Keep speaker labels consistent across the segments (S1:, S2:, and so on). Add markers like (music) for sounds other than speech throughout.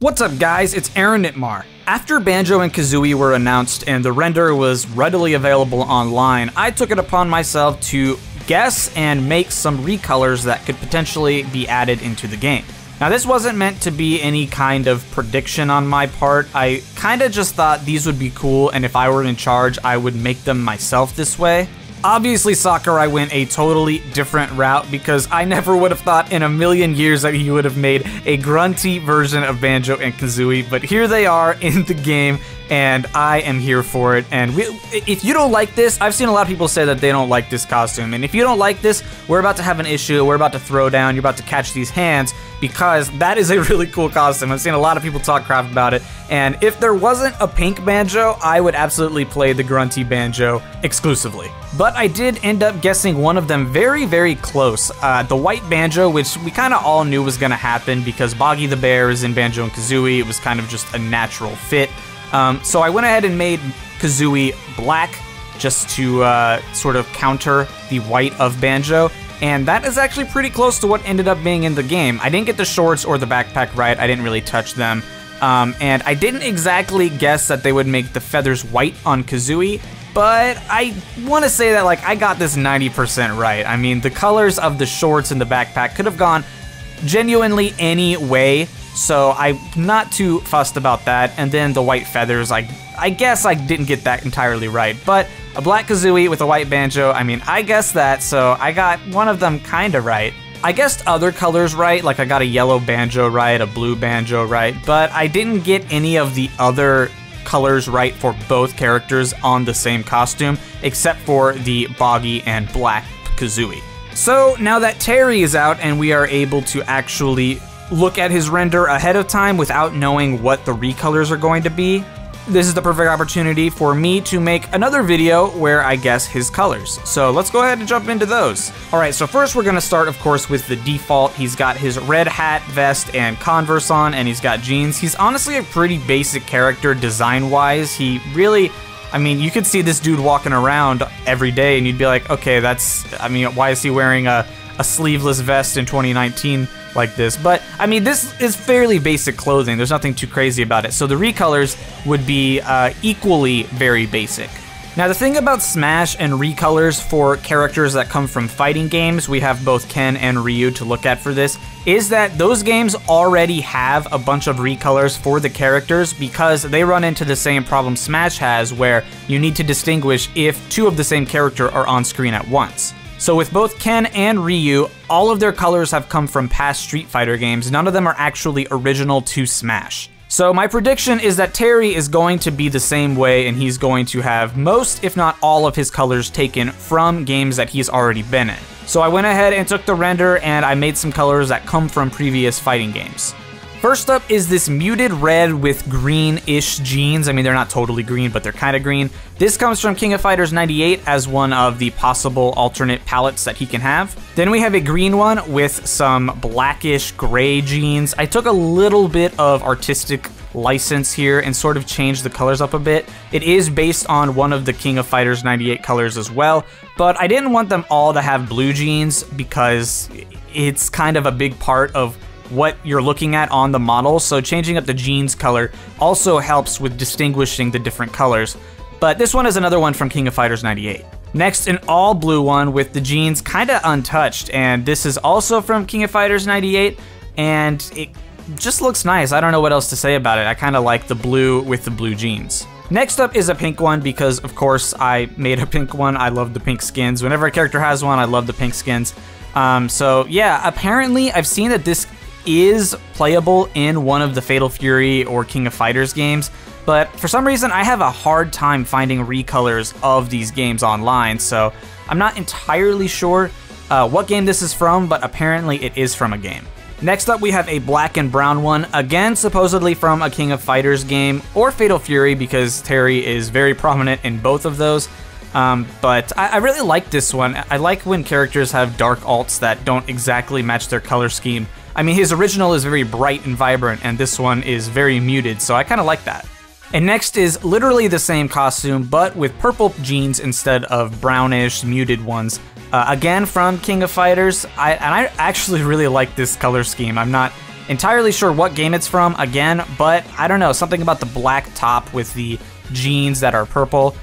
S1: What's up guys, it's Aaronitmar. After Banjo and Kazooie were announced and the render was readily available online, I took it upon myself to guess and make some recolors that could potentially be added into the game. Now this wasn't meant to be any kind of prediction on my part, I kinda just thought these would be cool and if I were in charge I would make them myself this way. Obviously, Sakurai went a totally different route because I never would have thought in a million years that he would have made a grunty version of Banjo and Kazooie, but here they are (laughs) in the game, and I am here for it. And we, if you don't like this, I've seen a lot of people say that they don't like this costume, and if you don't like this, we're about to have an issue, we're about to throw down, you're about to catch these hands, because that is a (laughs) really cool costume. I've seen a lot of people talk crap about it, and if there wasn't a pink banjo, I would absolutely play the grunty banjo exclusively. But I did end up guessing one of them very, very close. Uh, the white banjo, which we kind of all knew was going to happen because Boggy the Bear is in Banjo and Kazooie. It was kind of just a natural fit. Um, so I went ahead and made Kazooie black just to uh, sort of counter the white of Banjo and that is actually pretty close to what ended up being in the game. I didn't get the shorts or the backpack right, I didn't really touch them. Um, and I didn't exactly guess that they would make the feathers white on Kazooie, but I want to say that like I got this 90% right. I mean, the colors of the shorts and the backpack could have gone genuinely any way, so I'm not too fussed about that. And then the white feathers, I I guess I didn't get that entirely right, but a black kazooie with a white banjo, I mean, I guessed that, so I got one of them kinda right. I guessed other colors right, like I got a yellow banjo right, a blue banjo right, but I didn't get any of the other colors right for both characters on the same costume, except for the boggy and black kazooie. So now that Terry is out and we are able to actually look at his render ahead of time without knowing what the recolors are going to be, this is the perfect opportunity for me to make another video where I guess his colors. So let's go ahead and jump into those. All right, so first we're gonna start, of course, with the default. He's got his red hat, vest, and Converse on, and he's got jeans. He's honestly a pretty basic character design-wise. He really, I mean, you could see this dude walking around every day and you'd be like, okay, that's, I mean, why is he wearing a, a sleeveless vest in 2019? like this. But I mean, this is fairly basic clothing. There's nothing too crazy about it. So the recolors would be uh, equally very basic. Now the thing about Smash and recolors for characters that come from fighting games, we have both Ken and Ryu to look at for this, is that those games already have a bunch of recolors for the characters because they run into the same problem Smash has where you need to distinguish if two of the same character are on screen at once. So with both Ken and Ryu, all of their colors have come from past Street Fighter games. None of them are actually original to Smash. So my prediction is that Terry is going to be the same way and he's going to have most, if not all of his colors taken from games that he's already been in. So I went ahead and took the render and I made some colors that come from previous fighting games. First up is this muted red with green-ish jeans. I mean, they're not totally green, but they're kind of green. This comes from King of Fighters 98 as one of the possible alternate palettes that he can have. Then we have a green one with some blackish gray jeans. I took a little bit of artistic license here and sort of changed the colors up a bit. It is based on one of the King of Fighters 98 colors as well, but I didn't want them all to have blue jeans because it's kind of a big part of what you're looking at on the model, so changing up the jeans color also helps with distinguishing the different colors. But this one is another one from King of Fighters 98. Next, an all blue one with the jeans kinda untouched, and this is also from King of Fighters 98, and it just looks nice. I don't know what else to say about it. I kinda like the blue with the blue jeans. Next up is a pink one because, of course, I made a pink one. I love the pink skins. Whenever a character has one, I love the pink skins. Um, so yeah, apparently I've seen that this is playable in one of the Fatal Fury or King of Fighters games, but for some reason I have a hard time finding recolors of these games online, so I'm not entirely sure uh, what game this is from, but apparently it is from a game. Next up, we have a black and brown one, again, supposedly from a King of Fighters game, or Fatal Fury, because Terry is very prominent in both of those. Um, but I, I, really like this one. I like when characters have dark alts that don't exactly match their color scheme. I mean, his original is very bright and vibrant, and this one is very muted, so I kind of like that. And next is literally the same costume, but with purple jeans instead of brownish, muted ones. Uh, again, from King of Fighters, I, and I actually (laughs) really like this color scheme. I'm not entirely sure what game it's from again, but I don't know, something about the black top with the jeans that are purple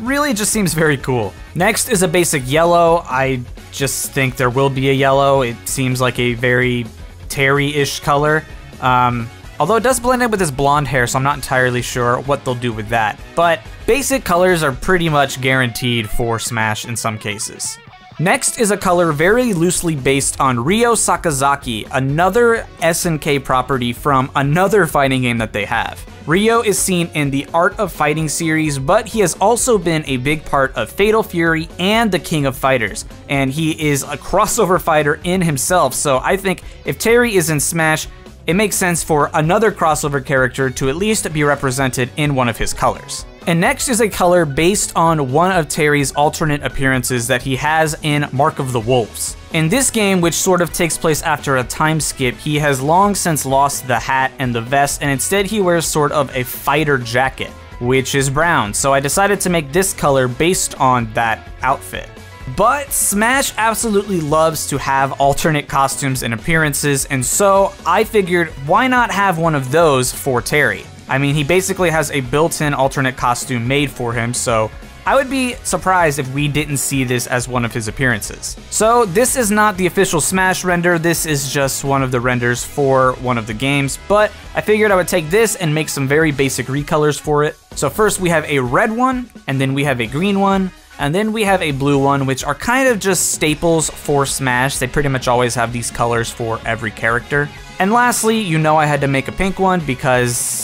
S1: really just seems very cool. Next is a basic yellow. I just think there will be a yellow. It seems like a very Terry-ish color. Um, although it does blend in with his blonde hair, so I'm not entirely sure what they'll do with that. But basic colors are pretty much guaranteed for Smash in some cases. Next is a color very loosely based on Ryo Sakazaki, another SNK property from another fighting game that they have. Ryo is seen in the Art of Fighting series, but he has also been a big part of Fatal Fury and the King of Fighters, and he is a (laughs) crossover fighter in himself, so I think if Terry is in Smash, it makes sense for another crossover character to at least be represented in one of his colors. And next is a color based on one of Terry's alternate appearances that he has in Mark of the Wolves. In this game, which sort of takes place after a time skip, he has long since lost the hat and the vest, and instead he wears sort of a fighter jacket, which is brown. So I decided to make this color based on that outfit. But Smash absolutely loves to have alternate costumes and appearances, and so I figured why not have one of those for Terry? I mean, he basically has a built-in alternate costume made for him, so I would be surprised if we didn't see this as one of his appearances. So this is not the official Smash render, this is just one of the renders for one of the games, but I figured I would take this and make some very basic recolors for it. So first we have a red one, and then we have a green one, and then we have a blue one, which are kind of just staples for Smash. They pretty much always have these colors for every character. And lastly, you know I had to make a pink one because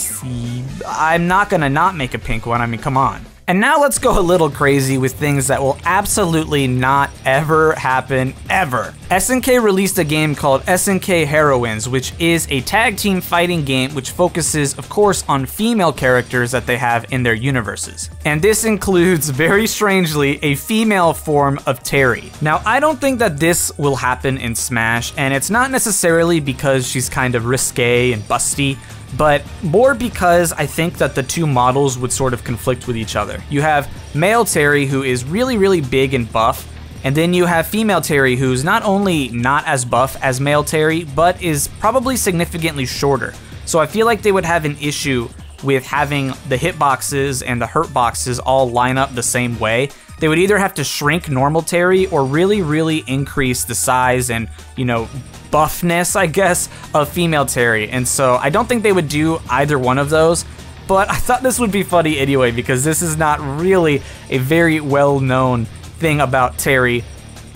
S1: I'm not gonna not make a pink one, I mean, come on. And now let's go a little crazy with things that will absolutely not ever happen, ever. SNK released a game called SNK Heroines, which is a tag team fighting game which focuses, of course, on female characters that they have in their universes. And this includes, very strangely, a female form of Terry. Now, I don't think that this will happen in Smash, and it's not necessarily because she's kind of risque and busty, but more because I think that the two models would sort of conflict with each other. You have male Terry, who is really, really big and buff, and then you have female Terry, who's not only not as buff as male Terry, but is probably significantly shorter. So I feel like they would have an issue with having the hitboxes and the hurt boxes all line up the same way. They would either have to shrink normal Terry or really, really increase the size and, you know, buffness, I guess, of female Terry. And so I don't think they would do either one of those. But I thought this would be funny anyway because this is not really a very well known thing about Terry,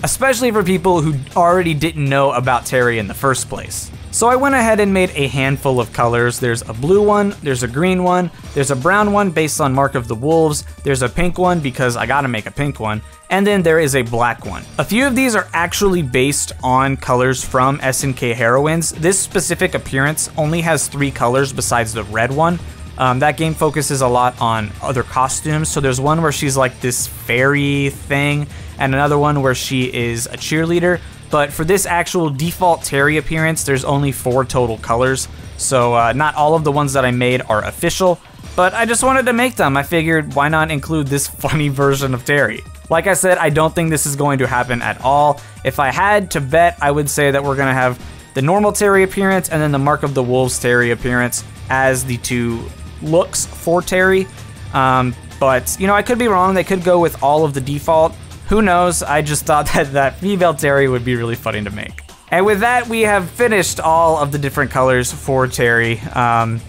S1: especially for people who already didn't know about Terry in the first place. So I went ahead and made a handful of colors. There's a blue one, there's a green one, there's a brown one based on Mark of the Wolves, there's a pink one because I gotta make a pink one, and then there is a black one. A few of these are actually based on colors from SNK Heroines. This specific appearance only has three colors besides the red one. Um, that game focuses a lot on other costumes. So there's one where she's like this fairy thing, and another one where she is a cheerleader. But for this actual default Terry appearance, there's only four total colors. So uh, not all of the ones that I made are official, but I just wanted to make them. I figured why not include this (laughs) funny version of Terry. Like I said, I don't think this is going to happen at all. If I had to bet, I would say that we're going to have the normal Terry appearance and then the Mark of the Wolves Terry appearance as the two looks for Terry. Um, but, you know, I could be wrong. They could go with all of the default. Who knows? I just thought (laughs) that that female Terry would be really funny to make. And with that, we have finished all of the different colors for Terry. Um,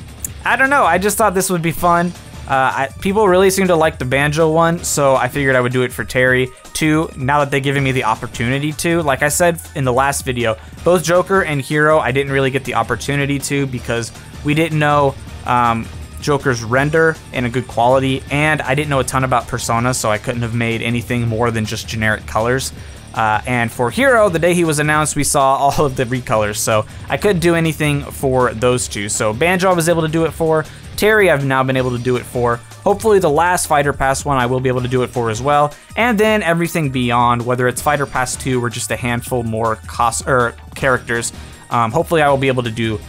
S1: I don't know. I just thought this would be fun. Uh, I, people really seem to like the banjo one, so I figured I would do it for Terry too, now that they've given me the opportunity to. Like I said in the last video, both Joker and Hero, I didn't really get the opportunity to because we didn't know um, Joker's render in a good quality, and I didn't know a ton about Persona, so I couldn't have made anything more than just generic colors. Uh, and for Hero, the day he was announced, we saw (laughs) all of the recolors, so I couldn't do anything for those two. So Banjo I was able to do it for, Terry I've now been able to do it for. Hopefully the last Fighter Pass one I will be able to do it for as well. And then everything beyond, whether it's Fighter Pass 2 or just a handful more cost or characters, um, hopefully I will be able to do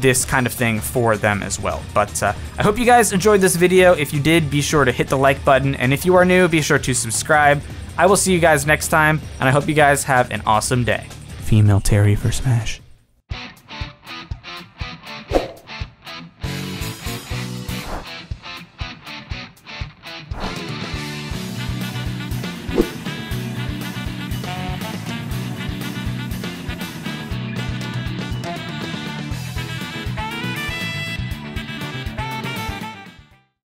S1: this kind of thing for them as well. But uh, I hope you guys enjoyed this video. If you did, be sure to hit the like button. And if you are new, be sure to subscribe. I will see you guys next time, and I hope you guys have an awesome day. Female Terry for Smash.